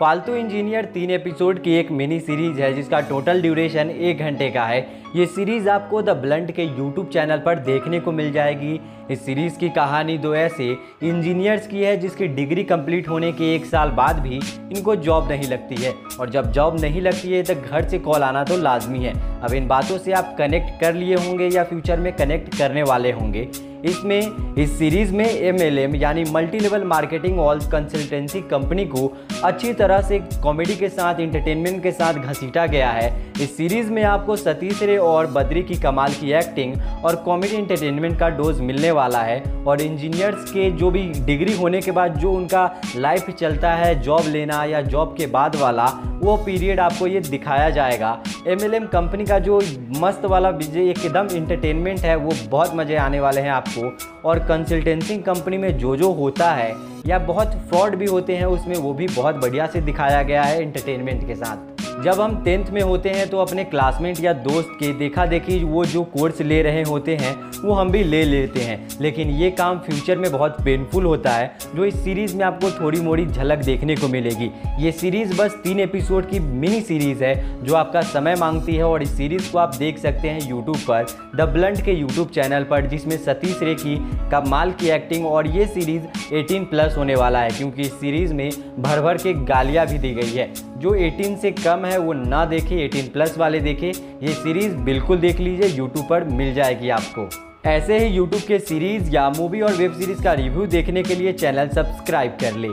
फालतू इंजीनियर तीन एपिसोड की एक मिनी सीरीज़ है, जिसका टोटल ड्यूरेशन एक घंटे का है। ये सीरीज़ आपको द ब्लंट के यूट्यूब चैनल पर देखने को मिल जाएगी। इस सीरीज़ की कहानी दो ऐसे इंजीनियर्स की है जिसकी डिग्री कंप्लीट होने के एक साल बाद भी इनको जॉब नहीं लगती है। और जब जॉब नहीं लगती है तो घर से कॉल आना तो लाजमी है। अब इन बातों से आप कनेक्ट कर लिए होंगे या फ्यूचर में कनेक्ट करने वाले होंगे। इसमें, इस सीरीज़ में एम एल एम यानी multi level marketing or consultancy company को अच्छी तरह से कॉमेडी के साथ इंटरटेनमेंट के साथ घसीटा गया है। इस सीरीज़ में आपको सतीश रे और बद्री की कमाल की एक्टिंग और कॉमेडी इंटरटेनमेंट का डोज मिलने वाला है और इंजीनियर्स के जो भी डिग्री होने के बाद जो उनका लाइफ चलता है जॉब लेना या जॉब के बाद वाला, वो पीरियड आपको ये दिखाया जाएगा। एम एल एम कंपनी का जो मस्त वाला एकदम इंटरटेनमेंट है, वो बहुत मज़े आने वाले हैं आपको। और कंसल्टेंसी कंपनी में जो जो होता है, या बहुत फ्रॉड भी होते हैं, उसमें वो भी बहुत बढ़िया से दिखाया गया है इंटरटेनमेंट के साथ। जब हम टेंथ में होते हैं तो अपने क्लासमेट या दोस्त के देखा देखी वो जो कोर्स ले रहे होते हैं वो हम भी ले लेते हैं। लेकिन ये काम फ्यूचर में बहुत पेनफुल होता है, जो इस सीरीज़ में आपको थोड़ी मोड़ी झलक देखने को मिलेगी। ये सीरीज़ बस तीन एपिसोड की मिनी सीरीज़ है, जो आपका समय मांगती है और इस सीरीज़ को आप देख सकते हैं यूट्यूब पर द ब्लंट के यूट्यूब चैनल पर, जिसमें सतीश रे की कमाल की एक्टिंग और ये सीरीज़ 18 प्लस होने वाला है, क्योंकि इस सीरीज़ में भर भर के गालियाँ भी दी गई है। जो 18 से कम है, वो ना देखे 18 प्लस वाले देखे। ये सीरीज़ बिल्कुल देख लीजिए यूट्यूब पर मिल जाएगी आपको। ऐसे ही YouTube के सीरीज़ या मूवी और वेब सीरीज़ का रिव्यू देखने के लिए चैनल सब्सक्राइब कर ले।